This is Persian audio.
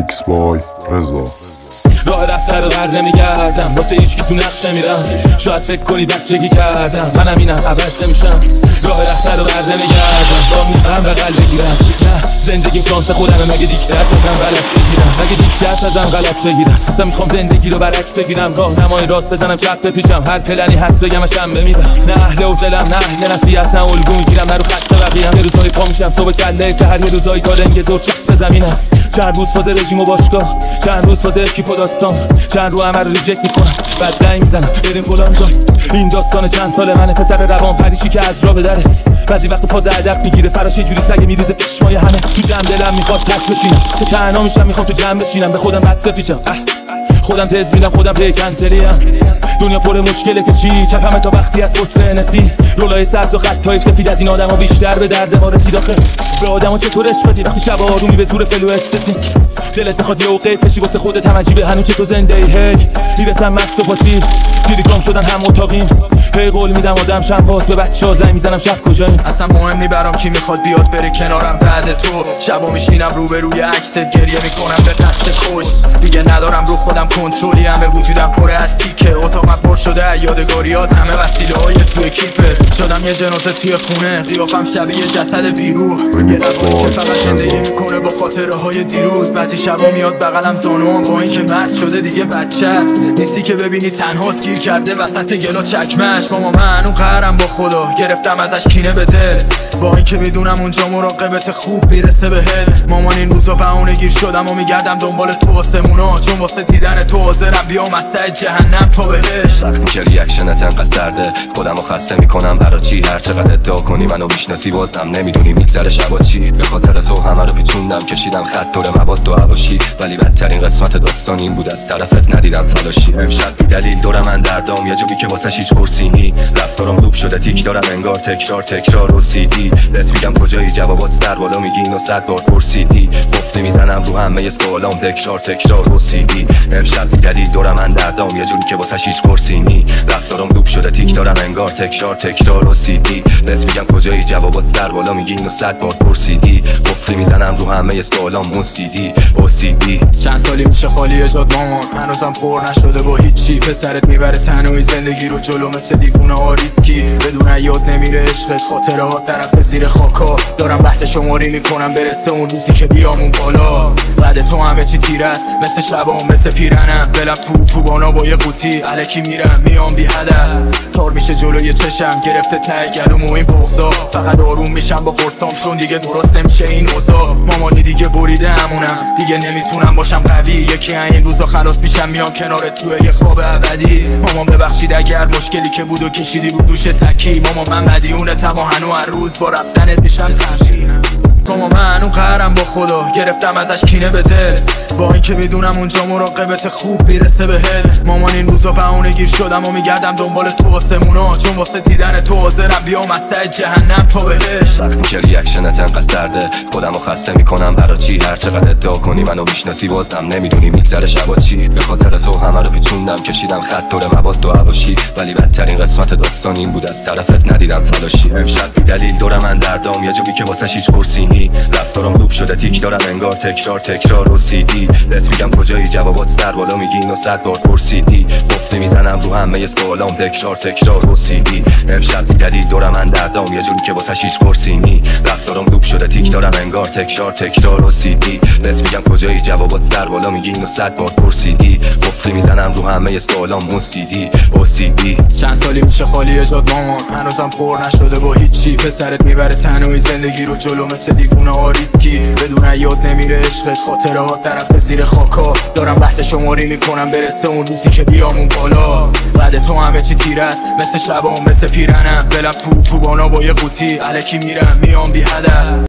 میکس بای رضا راه رو بر نمیگردم. واسه هیچکی تو نقش نمیرم. شاید فکر کنی بچگی کردم. منم اینم عوض نمیشم. راه رفتر رو بر نمیگردم. با میقم بغل بگیرم. نه زندگیم شانس خودمه. مگه دیک دست ازم غلط بگیرم؟ مگه دیک دست ازم غلط بگیرم؟ اصلا می‌خوام زندگی رو برعکس بگیرم. راه نمای راست بزنم چپ بپیشم هر پلنی هست بگم شنبه میرم نه اهل حوصلم نه اهل نصیحتم. الگو می‌گیرم نرو خط بقیهم یه روزای پا میشم صبح کله سحر یه روزای کارنگ زور چکس زمینم. چند روز فاز رژیم و باشگاه چند روز فاز اکیپ و داستان. چند رو عمل رو ریجکت می‌کنم بعد زنگ می‌زنم بریم فلان جای. این داستان چند سال منه پسر روان پریشی که از را بدره بعضی وقت فاز ادب می‌گیره فراش یه جوری سگ میریزه پشمای همه. تو جمع دلم می‌خواد تک بشینم. که تنها میشم می‌خوام تو جمع بشینم به خودم بد سفیچم خودم تز میدم خودم پی کنسلیم دنیا پر مشکله که چی؟ چپمه تا وقتی از بطر نسی رولای سبز و خطای سفید از این آدما بیشتر به درد ما رسید آخه. به آدما چطور بدی وقتی شب آرومی به زور فلو ستین دلت بخواد یه اوقه پشی واسه خودت هم عجیبه. هنوز چطور زنده ای؟ هی می‌رسم مست و پاتی تیلیگرام شدن هم اتاقیم. هی قول میدم آدم شم باز به بچه ها زنگ می‌زنم. شب کجاییم اصلا مهم نی برام کی می‌خواد بیاد بره کنارم بعد تو. شبا میشینم روبروی عکست گریه می‌کنم به قصد کش دیگه ندارم رو خودم کنترلی همه وجودم پر از تیکه اتاقم پر شده یادگاریات همه وسیله های توی کیفه. شدم یه جنازه توی خونه قیافم شبیه جسد بیرو یه لبایی که فقط زندگی می‌کنه با خاطره های دیروز. بعضی شبا میاد بغلم زانوام با اینکه مرد شده دیگه بچه نیستی که ببینی تنهاست گیر کرده وسط گلا چکمش ماما من اون قهرم با خدا. گرفتم ازش کینه به دل. با اینکه می‌دونم اونجا مراقبت خوب می‌رسه بهت. مامان این روزا بهونه گیر شدم و میگردم دنبال تو آسمونا. چون واسه دیدن تو حاضرم بیام از ته جهنم تا بهشت. وقتی که reaction ت انقدر سرده خودم رو خسته می‌کنم. برا چی هر چقدر ادعا کنی منو می‌شناسی بازم نمی‌دونی میگذره شبا چی. به خاطر تو همه رو پیچوندم کشیدم خط دور مواد و حواشی ولی بدترین قسمت داستان این بود از طرفت ندیدم تلاشی. امشب بی دلیل دورم من دردام یه جوری که واسه هیچ person ی رفتارم loop شده تیک دارم انگار تکرار تکرار و سی‌دی. بهت میگم کجایی جوابات در بالا میگی اینو صد بار پرسیدی. گفتی می‌زنم رو همه سوالام تکرار تکرار و سیدی. امشب بی دلیل دورم من دردام یه جوری که واسه هیچ پرسینی رفتارم لوب شده تیک دارم انگار تکرار تکرار و سیدی بهت میگم کجایی؟ جوابات در بالا میگی اینو صد بار پرسیدی. گفتی می‌زنم رو همه سوالام موسیدی اوسیدی چند سالی میشه خالی جاد مامان. هنوزم پر نشده با هیچی. پسرت می‌بره تنهایی زندگی رو جلو مثل دیوونه آریدکی بدون یاد نمیره عشقت خاطرات طرف زیر خاکا. دارم بحث شماری می‌کنم برسه اون روزی که بیام اون بالا. بعد تو همه چی تیر است. مثل شبام مثل پیرنم دلم تو تو بانا با یه قوطی علکی میرم. میام بی هدف تار میشه جلوی چشم. گرفته ته گلوم و این بغضا فقط آروم میشم با قرصام. چون دیگه درست نمیشه این اوضاع. مامانی دیگه بریده همونم دیگه نمی‌تونم باشم قوی. یکی این روزا خلاص میشم. میام کنار توی یه خواب ابدی. مامان ببخشید اگر مشکلی که بود و کشیدی رو دوش تکی. ماما من مدیونتم و هنو هر روز با رفتنت میشم تنشین خدا گرفتم ازش کینه به دل. با اینکه می‌دونم اونجا مراقبت خوب می‌رسه بهت مامان این روزا بهونه گیر شدم و میگردم دنبال تو آسمونا چون واسه دیدن تو حاضرم بیام از ته جهنم تا بهشت. وقتی که reaction ت انقدر سرده خودم رو خسته می‌کنم. برا چی هر چقدر ادعا کنی منو می‌شناسی بازم نمی‌دونی میگذره شبا چی. به خاطر تو همه رو پیچوندم کشیدم خط دور مواد و حواشی ولی بدترین قسمت داستان این بود از طرفت ندیدم تلاشی. امشب دلیل دور من دردام یه جوری که واسه هیچ person ی رفتارم loop شده تیک دارم انگار تکرار تکرار و سی‌دی. بهت میگم کجایی جوابات در بالا میگی اینو صد بار پرسیدی. گفتی می‌زنم رو همه سوالام تکرار تکرار و سی‌دی. امشب بی دلیل دور من دردام یه جوری که واسه هیچ پرسینی رفتارم لوب شده تیک دارم انگار تکرار تکرار و سیدی. بهت میگم کجایی جوابات در بالا میگی اینو صد بار پرسیدی. گفتی می‌زنم رو همه سوالام موسیدی اوسیدی چند سالی میشه خالی جاد مامان. هنوزم پر نشده با هیچی. پسرت می‌بره تنهایی زندگی رو جلو مثل دیوونه آریدکی بدون یاد نمیره عشقت. خاطرات طرف زیر خاکا. دارم بحث شماری می‌کنم برسه اون روزی که بیام اون بالا. بعد تو همه چی تیر است. مثل شبام مثل پیرنم. دلم تو تو بانا با یه قوطی. علکی میرم میام بی هدف.